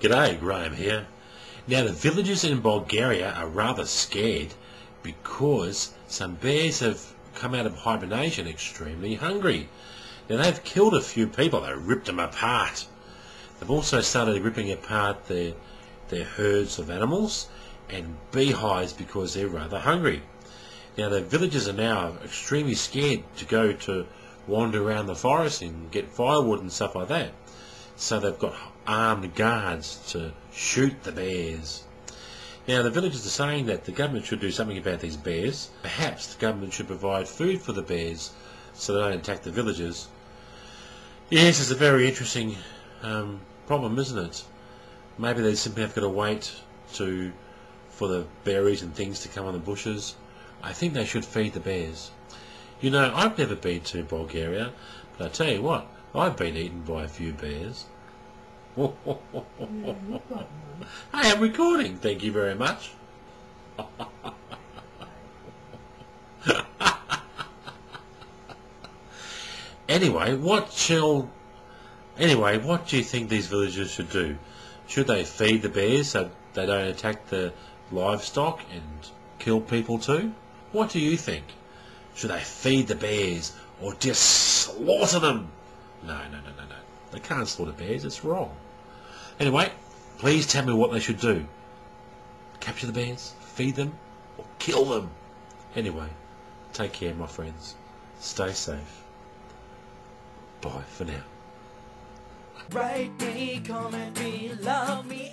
G'day, Graham here. Now the villagers in Bulgaria are rather scared because some bears have come out of hibernation extremely hungry. Now they've killed a few people, they ripped them apart. They've also started ripping apart their, their herds of animals and beehives because they're rather hungry. Now the villagers are now extremely scared to go to wander around the forest and get firewood and stuff like that. So they've got armed guards to shoot the bears. Now the villagers are saying that the government should do something about these bears. Perhaps the government should provide food for the bears so they don't attack the villagers. Yes, it's a very interesting um, problem, isn't it? Maybe they simply have got to wait to for the berries and things to come on the bushes. I think they should feed the bears. You know, I've never been to Bulgaria, but I tell you what, I've been eaten by a few bears. I am recording, thank you very much. anyway, what shall... Anyway, what do you think these villagers should do? Should they feed the bears so they don't attack the livestock and kill people too? What do you think? Should they feed the bears or just slaughter them? No, no, no, no, no. They can't slaughter bears, it's wrong. Anyway, please tell me what they should do. Capture the bears, feed them, or kill them. Anyway, take care, my friends. Stay safe. Bye for now. Write me, comment me, love me.